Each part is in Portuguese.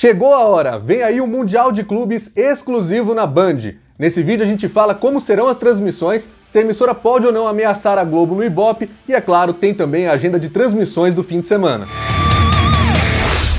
Chegou a hora, vem aí o Mundial de Clubes exclusivo na Band. Nesse vídeo a gente fala como serão as transmissões, se a emissora pode ou não ameaçar a Globo no Ibope e, é claro, tem também a agenda de transmissões do fim de semana.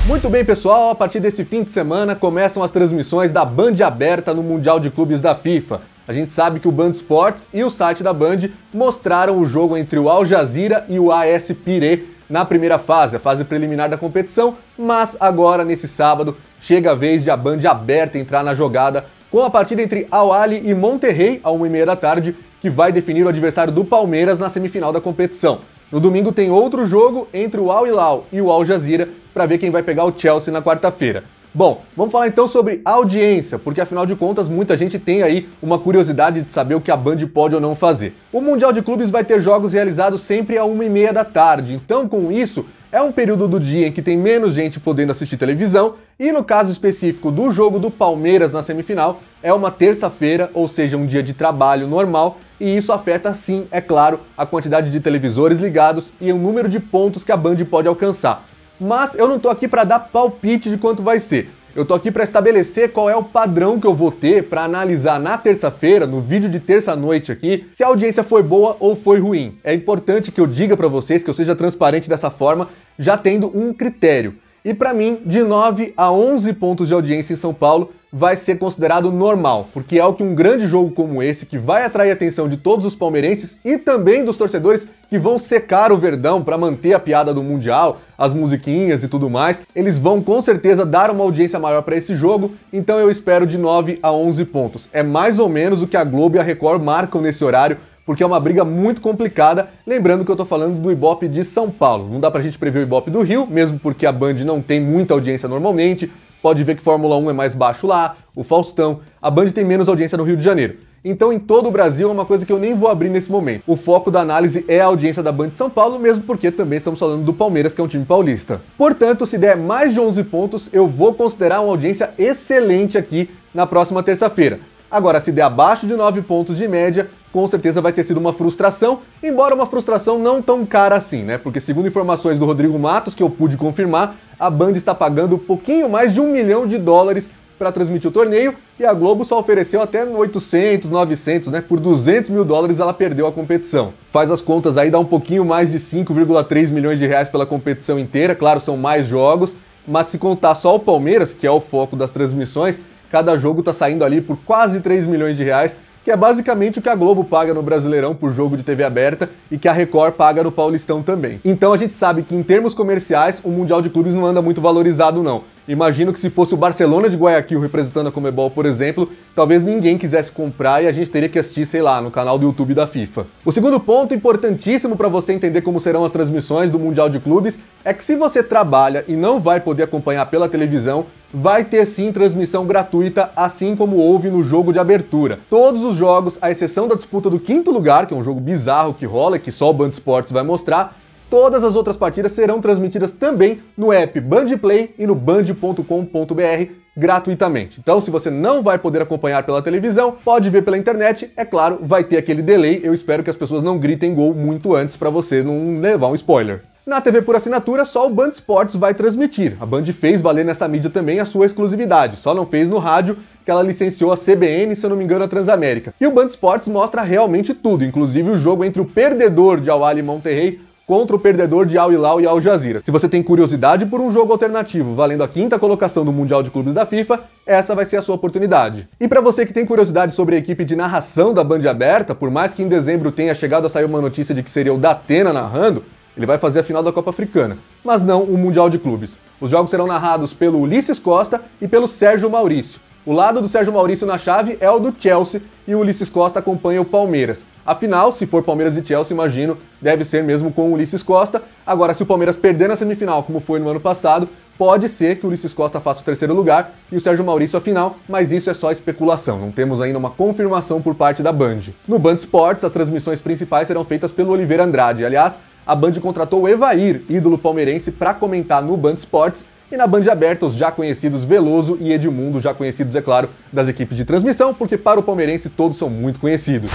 Muito bem, pessoal, a partir desse fim de semana começam as transmissões da Band aberta no Mundial de Clubes da FIFA. A gente sabe que o Band Sports e o site da Band mostraram o jogo entre o Al Jazeera e o AS Pirê na primeira fase, a fase preliminar da competição, mas agora, nesse sábado, chega a vez de a Band aberta entrar na jogada com a partida entre Al Ali e Monterrey, a 1h30 da tarde, que vai definir o adversário do Palmeiras na semifinal da competição. No domingo tem outro jogo entre o Al Hilal e o Al Jazeera para ver quem vai pegar o Chelsea na quarta-feira. Bom, vamos falar então sobre audiência, porque afinal de contas muita gente tem aí uma curiosidade de saber o que a Band pode ou não fazer. O Mundial de Clubes vai ter jogos realizados sempre a uma e meia da tarde, então com isso é um período do dia em que tem menos gente podendo assistir televisão e no caso específico do jogo do Palmeiras na semifinal é uma terça-feira, ou seja, um dia de trabalho normal e isso afeta sim, é claro, a quantidade de televisores ligados e o número de pontos que a Band pode alcançar mas eu não tô aqui para dar palpite de quanto vai ser. Eu tô aqui para estabelecer qual é o padrão que eu vou ter para analisar na terça-feira, no vídeo de terça-noite aqui, se a audiência foi boa ou foi ruim. É importante que eu diga para vocês que eu seja transparente dessa forma, já tendo um critério. E para mim, de 9 a 11 pontos de audiência em São Paulo vai ser considerado normal, porque é o que um grande jogo como esse, que vai atrair a atenção de todos os palmeirenses e também dos torcedores que vão secar o Verdão para manter a piada do Mundial, as musiquinhas e tudo mais, eles vão com certeza dar uma audiência maior para esse jogo, então eu espero de 9 a 11 pontos. É mais ou menos o que a Globo e a Record marcam nesse horário, porque é uma briga muito complicada. Lembrando que eu tô falando do Ibope de São Paulo. Não dá pra gente prever o Ibope do Rio, mesmo porque a Band não tem muita audiência normalmente. Pode ver que Fórmula 1 é mais baixo lá, o Faustão. A Band tem menos audiência no Rio de Janeiro. Então, em todo o Brasil, é uma coisa que eu nem vou abrir nesse momento. O foco da análise é a audiência da Band de São Paulo, mesmo porque também estamos falando do Palmeiras, que é um time paulista. Portanto, se der mais de 11 pontos, eu vou considerar uma audiência excelente aqui na próxima terça-feira. Agora, se der abaixo de 9 pontos de média, com certeza vai ter sido uma frustração, embora uma frustração não tão cara assim, né? Porque segundo informações do Rodrigo Matos, que eu pude confirmar, a Band está pagando um pouquinho mais de um milhão de dólares para transmitir o torneio e a Globo só ofereceu até 800, 900, né? Por 200 mil dólares ela perdeu a competição. Faz as contas aí, dá um pouquinho mais de 5,3 milhões de reais pela competição inteira. Claro, são mais jogos, mas se contar só o Palmeiras, que é o foco das transmissões, cada jogo está saindo ali por quase 3 milhões de reais que é basicamente o que a Globo paga no Brasileirão por jogo de TV aberta e que a Record paga no Paulistão também. Então a gente sabe que em termos comerciais o Mundial de Clubes não anda muito valorizado não. Imagino que se fosse o Barcelona de Guayaquil representando a Comebol, por exemplo, talvez ninguém quisesse comprar e a gente teria que assistir, sei lá, no canal do YouTube da FIFA. O segundo ponto importantíssimo para você entender como serão as transmissões do Mundial de Clubes é que se você trabalha e não vai poder acompanhar pela televisão, vai ter sim transmissão gratuita, assim como houve no jogo de abertura. Todos os jogos, à exceção da disputa do quinto lugar, que é um jogo bizarro que rola, que só o Band Esportes vai mostrar, todas as outras partidas serão transmitidas também no app Bandplay e no band.com.br gratuitamente. Então, se você não vai poder acompanhar pela televisão, pode ver pela internet. É claro, vai ter aquele delay. Eu espero que as pessoas não gritem gol muito antes para você não levar um spoiler. Na TV por assinatura, só o Band Esportes vai transmitir. A Band fez valer nessa mídia também a sua exclusividade, só não fez no rádio, que ela licenciou a CBN, se eu não me engano, a Transamérica. E o Band Esportes mostra realmente tudo, inclusive o jogo entre o perdedor de Al e Monterrey contra o perdedor de Al Hilal e Al Jazeera. Se você tem curiosidade por um jogo alternativo valendo a quinta colocação do Mundial de Clubes da FIFA, essa vai ser a sua oportunidade. E para você que tem curiosidade sobre a equipe de narração da Band Aberta, por mais que em dezembro tenha chegado a sair uma notícia de que seria o Datena narrando, ele vai fazer a final da Copa Africana, mas não o Mundial de Clubes. Os jogos serão narrados pelo Ulisses Costa e pelo Sérgio Maurício. O lado do Sérgio Maurício na chave é o do Chelsea e o Ulisses Costa acompanha o Palmeiras. Afinal, se for Palmeiras e Chelsea, imagino, deve ser mesmo com o Ulisses Costa. Agora, se o Palmeiras perder na semifinal, como foi no ano passado, pode ser que o Ulisses Costa faça o terceiro lugar e o Sérgio Maurício a final, mas isso é só especulação, não temos ainda uma confirmação por parte da Band. No Band Sports, as transmissões principais serão feitas pelo Oliveira Andrade. Aliás, a Band contratou o Evair, ídolo palmeirense, para comentar no Band Sports E na Band Aberta, os já conhecidos Veloso e Edmundo, já conhecidos, é claro, das equipes de transmissão, porque para o palmeirense todos são muito conhecidos.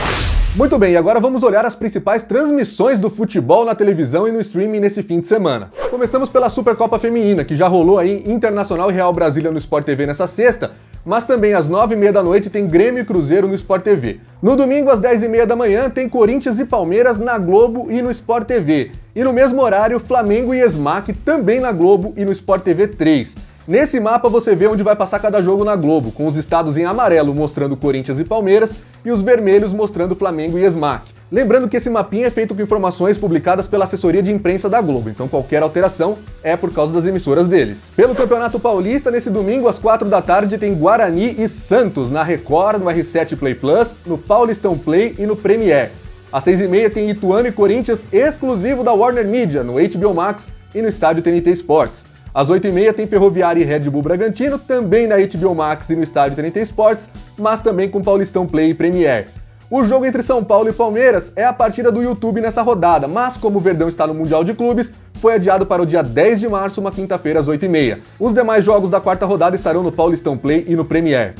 Muito bem, agora vamos olhar as principais transmissões do futebol na televisão e no streaming nesse fim de semana. Começamos pela Supercopa Feminina, que já rolou aí Internacional e Real Brasília no Sport TV nessa sexta, mas também às 9h30 da noite tem Grêmio e Cruzeiro no Sport TV. No domingo, às 10h30 da manhã, tem Corinthians e Palmeiras na Globo e no Sport TV. E no mesmo horário, Flamengo e Esmac também na Globo e no Sport TV 3. Nesse mapa você vê onde vai passar cada jogo na Globo, com os estados em amarelo mostrando Corinthians e Palmeiras e os vermelhos mostrando Flamengo e Esmac. Lembrando que esse mapinha é feito com informações publicadas pela assessoria de imprensa da Globo, então qualquer alteração é por causa das emissoras deles. Pelo Campeonato Paulista, nesse domingo às 4 da tarde tem Guarani e Santos na Record, no R7 Play Plus, no Paulistão Play e no Premier. Às 6h30 tem Ituano e Corinthians exclusivo da Warner Media, no HBO Max e no estádio TNT Sports. Às 8h30 tem Ferroviária e Red Bull Bragantino, também na HBO Max e no estádio TNT Sports, mas também com Paulistão Play e Premier. O jogo entre São Paulo e Palmeiras é a partida do YouTube nessa rodada, mas como o Verdão está no Mundial de Clubes, foi adiado para o dia 10 de março, uma quinta-feira, às 8h30. Os demais jogos da quarta rodada estarão no Paulistão Play e no Premier.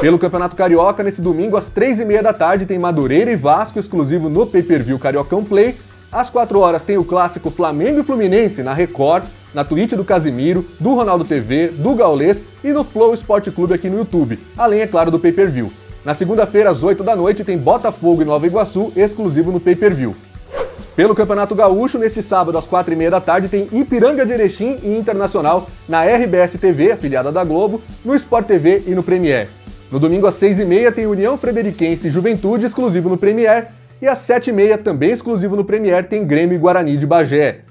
Pelo Campeonato Carioca, nesse domingo, às 3h30 da tarde, tem Madureira e Vasco, exclusivo no pay-per-view Cariocão Play. Às 4 horas tem o clássico Flamengo e Fluminense na Record, na Twitch do Casimiro, do Ronaldo TV, do Gaulês e no Flow Esporte Clube aqui no YouTube, além, é claro, do pay-per-view. Na segunda-feira, às 8 da noite, tem Botafogo e Nova Iguaçu, exclusivo no pay-per-view. Pelo Campeonato Gaúcho, neste sábado, às 4h30 da tarde, tem Ipiranga de Erechim e Internacional na RBS TV, afiliada da Globo, no Sport TV e no Premier. No domingo, às 6h30, tem União Frederiquense e Juventude, exclusivo no Premier. E às 7h30, também exclusivo no Premier, tem Grêmio e Guarani de Bagé.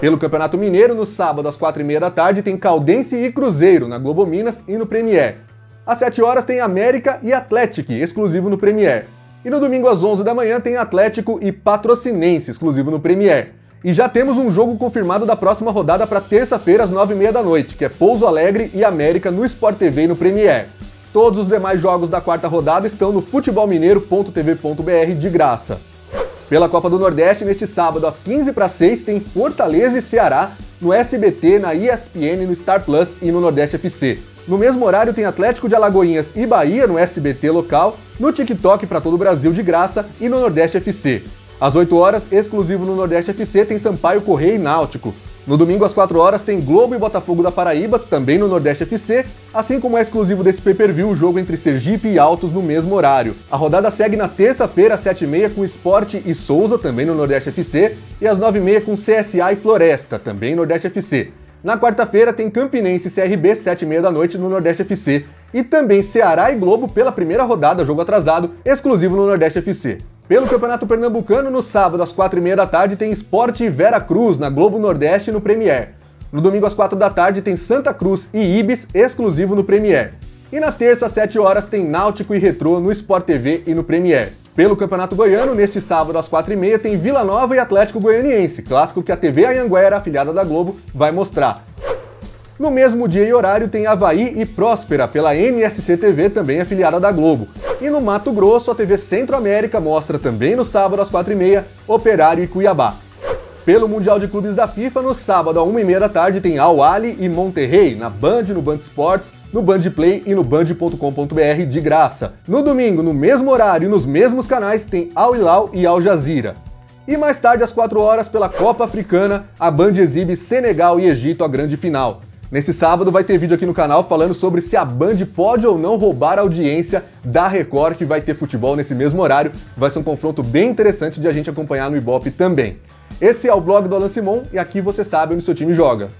Pelo Campeonato Mineiro, no sábado às 4h30 da tarde, tem Caldense e Cruzeiro na Globo Minas e no Premier. Às 7 horas tem América e Atlético, exclusivo no Premier. E no domingo às 11 da manhã tem Atlético e Patrocinense, exclusivo no Premier. E já temos um jogo confirmado da próxima rodada para terça-feira às 9h30 da noite, que é Pouso Alegre e América no Sport TV e no Premier. Todos os demais jogos da quarta rodada estão no futebolmineiro.tv.br de graça. Pela Copa do Nordeste, neste sábado, às 15 para 6, tem Fortaleza e Ceará no SBT, na ESPN, no Star Plus e no Nordeste FC. No mesmo horário tem Atlético de Alagoinhas e Bahia no SBT local, no TikTok para todo o Brasil de graça e no Nordeste FC. Às 8 horas, exclusivo no Nordeste FC, tem Sampaio Correia e Náutico. No domingo, às 4 horas, tem Globo e Botafogo da Paraíba, também no Nordeste FC, assim como é exclusivo desse pay-per-view o jogo entre Sergipe e Altos no mesmo horário. A rodada segue na terça-feira, às 7h30, com Esporte e Souza, também no Nordeste FC, e às 9h30 com CSA e Floresta, também no Nordeste FC. Na quarta-feira tem Campinense CRB, 7h30 da noite, no Nordeste FC. E também Ceará e Globo pela primeira rodada, jogo atrasado, exclusivo no Nordeste FC. Pelo Campeonato Pernambucano, no sábado, às 4h30 da tarde, tem Esporte e Vera Cruz na Globo Nordeste no Premier. No domingo, às 4 da tarde, tem Santa Cruz e Ibis, exclusivo no Premier. E na terça, às 7 horas, tem Náutico e Retrô no Sport TV e no Premier. Pelo Campeonato Goiano, neste sábado, às 4h30, tem Vila Nova e Atlético Goianiense, clássico que a TV Anhanguera, afiliada da Globo, vai mostrar. No mesmo dia e horário tem Havaí e Próspera, pela NSC TV, também afiliada da Globo. E no Mato Grosso, a TV Centro América mostra também no sábado às 4h30, Operário e Cuiabá. Pelo Mundial de Clubes da FIFA, no sábado, às 1h30 da tarde, tem Al Ali e Monterrey, na Band, no Band Sports, no Band Play e no Band.com.br de graça. No domingo, no mesmo horário e nos mesmos canais, tem Al Hilal e Al Jazeera. E mais tarde, às 4 horas, pela Copa Africana, a Band exibe Senegal e Egito a grande final. Nesse sábado vai ter vídeo aqui no canal falando sobre se a Band pode ou não roubar a audiência da Record, que vai ter futebol nesse mesmo horário. Vai ser um confronto bem interessante de a gente acompanhar no Ibope também. Esse é o blog do Alan Simon e aqui você sabe onde seu time joga.